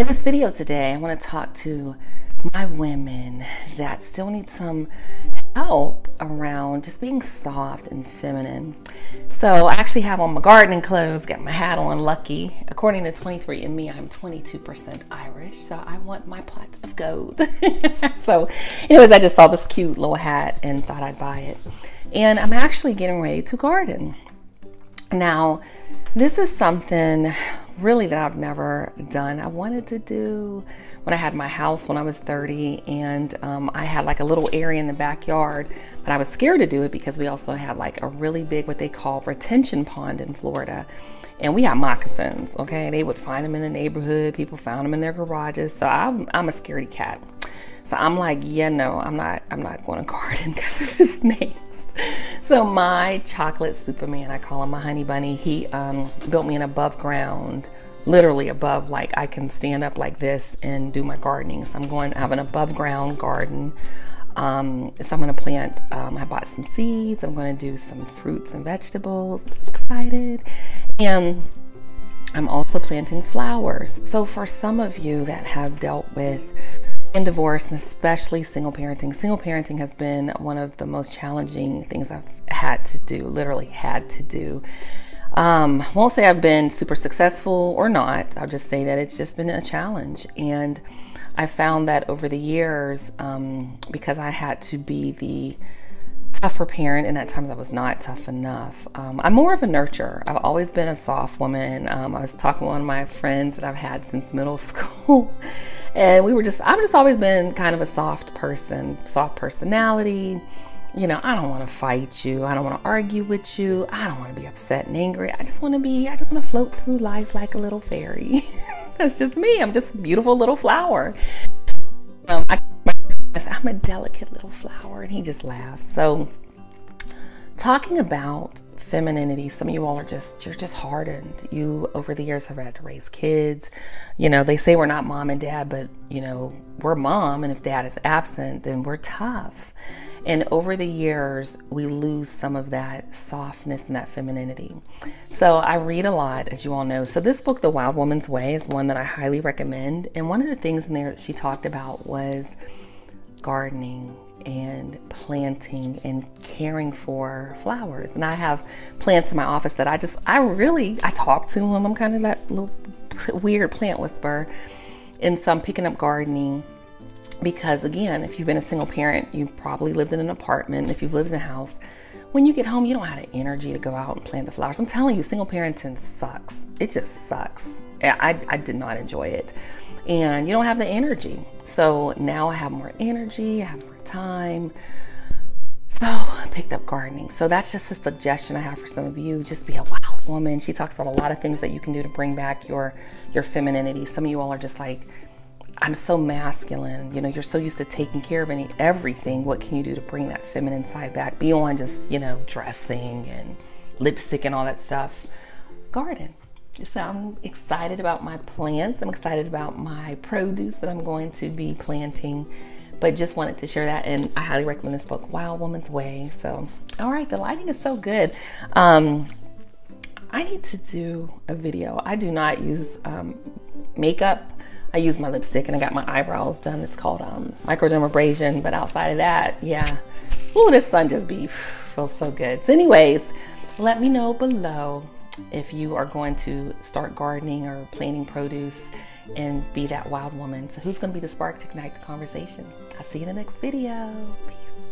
In this video today, I want to talk to my women that still need some help around just being soft and feminine. So I actually have on my gardening clothes, got my hat on, lucky. According to 23andMe, I'm 22% Irish, so I want my pot of gold. so anyways, I just saw this cute little hat and thought I'd buy it. And I'm actually getting ready to garden. Now, this is something really that I've never done. I wanted to do when I had my house when I was 30 and um, I had like a little area in the backyard, but I was scared to do it because we also had like a really big, what they call retention pond in Florida. And we had moccasins, okay? They would find them in the neighborhood. People found them in their garages. So I'm, I'm a scaredy cat. So I'm like, yeah, no, I'm not, I'm not going to garden because of the snakes. So my chocolate Superman, I call him my honey bunny, he um, built me an above ground, literally above, like I can stand up like this and do my gardening. So I'm going to have an above ground garden. Um, so I'm going to plant, um, I bought some seeds. I'm going to do some fruits and vegetables. I'm so excited. And I'm also planting flowers. So for some of you that have dealt with in divorce and especially single parenting. Single parenting has been one of the most challenging things I've had to do, literally had to do. Um, won't say I've been super successful or not. I'll just say that it's just been a challenge. And I found that over the years, um, because I had to be the tougher parent, and at times I was not tough enough. Um, I'm more of a nurturer. I've always been a soft woman. Um, I was talking to one of my friends that I've had since middle school. And we were just, I've just always been kind of a soft person, soft personality. You know, I don't want to fight you. I don't want to argue with you. I don't want to be upset and angry. I just want to be, I just want to float through life like a little fairy. That's just me. I'm just a beautiful little flower. Um, I, I'm a delicate little flower. And he just laughs. So, talking about femininity. Some of you all are just, you're just hardened. You, over the years, have had to raise kids. You know, they say we're not mom and dad, but, you know, we're mom. And if dad is absent, then we're tough. And over the years, we lose some of that softness and that femininity. So I read a lot, as you all know. So this book, The Wild Woman's Way, is one that I highly recommend. And one of the things in there that she talked about was gardening and planting and caring for flowers. And I have plants in my office that I just, I really, I talk to them. I'm kind of that little weird plant whisperer. And so I'm picking up gardening because, again, if you've been a single parent, you probably lived in an apartment. If you've lived in a house, when you get home, you don't have the energy to go out and plant the flowers. I'm telling you, single parenting sucks. It just sucks. I, I did not enjoy it. And you don't have the energy. So now I have more energy, I have more time. So I picked up gardening. So that's just a suggestion I have for some of you. Just be a wild woman. She talks about a lot of things that you can do to bring back your your femininity. Some of you all are just like, I'm so masculine. You know, you're so used to taking care of any everything. What can you do to bring that feminine side back beyond just, you know, dressing and lipstick and all that stuff? Garden. So I'm excited about my plants. I'm excited about my produce that I'm going to be planting but just wanted to share that and I highly recommend this book, Wild Woman's Way. So, all right, the lighting is so good. Um, I need to do a video. I do not use um, makeup. I use my lipstick and I got my eyebrows done. It's called um, microdermabrasion, but outside of that, yeah. Oh, this sun just be feels so good. So anyways, let me know below if you are going to start gardening or planting produce and be that wild woman. So who's going to be the spark to ignite the conversation? I'll see you in the next video. Peace.